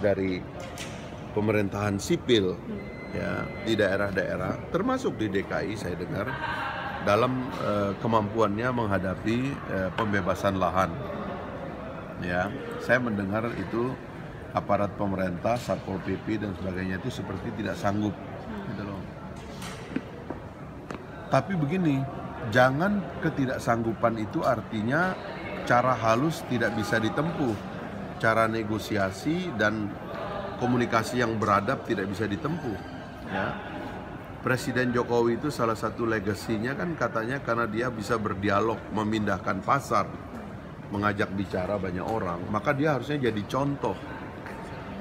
dari pemerintahan sipil ya di daerah-daerah termasuk di DKI saya dengar dalam eh, kemampuannya menghadapi eh, pembebasan lahan. Ya saya mendengar itu aparat pemerintah satpol pp dan sebagainya itu seperti tidak sanggup. Gitu loh. Tapi begini jangan ketidaksanggupan itu artinya cara halus tidak bisa ditempuh cara negosiasi dan komunikasi yang beradab tidak bisa ditempuh ya. Presiden Jokowi itu salah satu legasinya kan katanya karena dia bisa berdialog memindahkan pasar mengajak bicara banyak orang maka dia harusnya jadi contoh.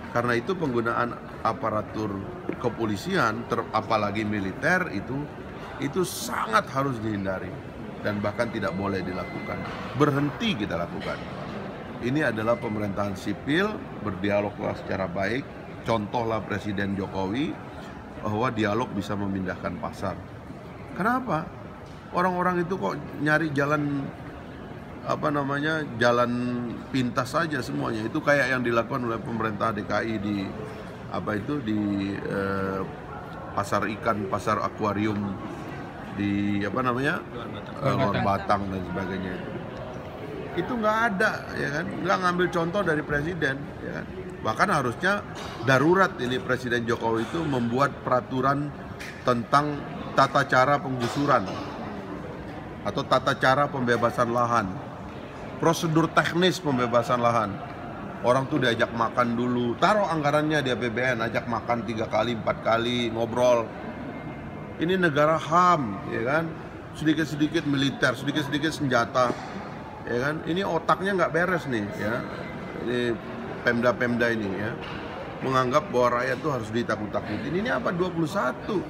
Karena itu penggunaan aparatur kepolisian ter, apalagi militer itu itu sangat harus dihindari dan bahkan tidak boleh dilakukan. Berhenti kita lakukan ini adalah pemerintahan sipil berdialoglah secara baik. Contohlah Presiden Jokowi bahwa dialog bisa memindahkan pasar. Kenapa? Orang-orang itu kok nyari jalan apa namanya jalan pintas saja semuanya. Itu kayak yang dilakukan oleh pemerintah DKI di apa itu di eh, pasar ikan pasar akuarium di apa namanya Eh, Luar Batang dan sebagainya. itu itu nggak ada ya kan? Nggak ngambil contoh dari presiden ya kan? Bahkan harusnya darurat ini presiden Jokowi itu membuat peraturan tentang tata cara penggusuran atau tata cara pembebasan lahan. Prosedur teknis pembebasan lahan. Orang tuh diajak makan dulu. Taruh anggarannya di APBN ajak makan tiga kali empat kali ngobrol. Ini negara HAM ya kan? Sedikit-sedikit militer sedikit-sedikit senjata ya kan? Ini otaknya nggak beres nih ya. Ini pemda-pemda ini ya. Menganggap bahwa rakyat tuh harus ditakut-takutin. Ini apa? 21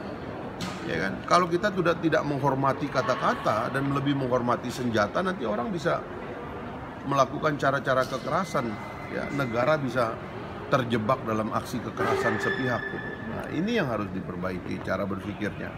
ya kan? Kalau kita sudah tidak menghormati kata-kata dan lebih menghormati senjata nanti orang bisa melakukan cara-cara kekerasan. Ya negara bisa terjebak dalam aksi kekerasan sepihak. Nah ini yang harus diperbaiki cara berpikirnya